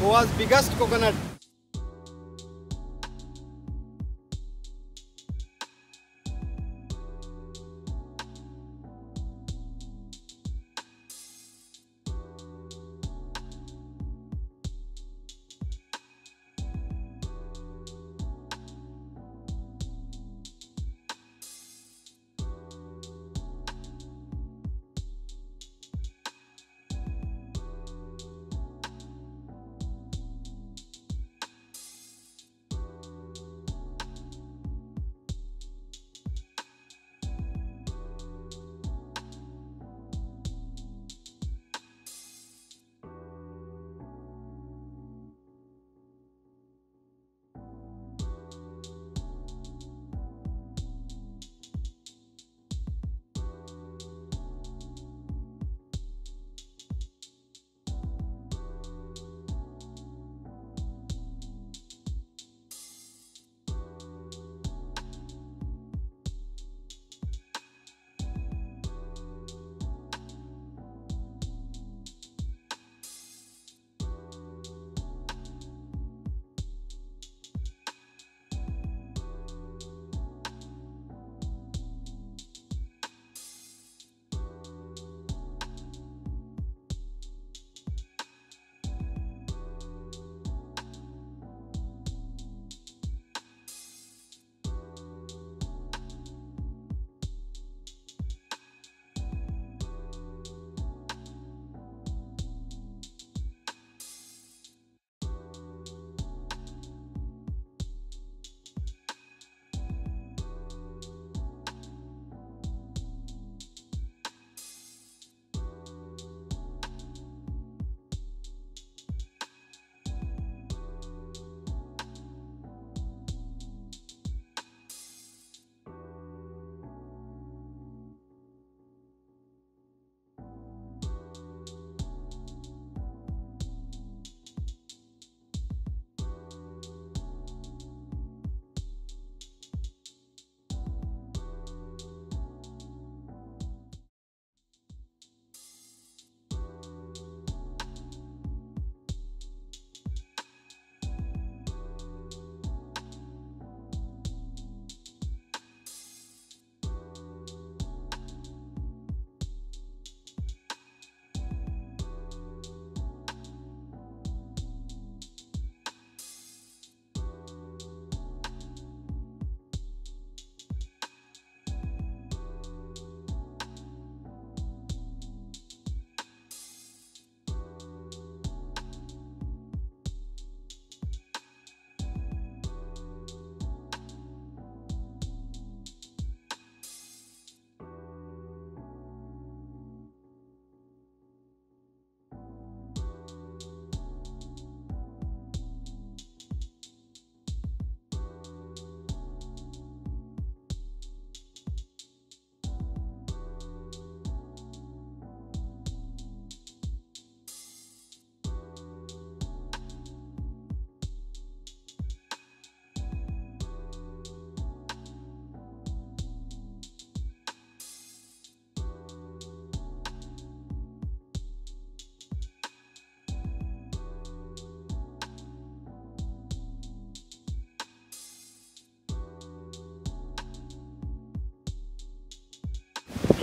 Goa's biggest coconut.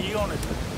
be honestly.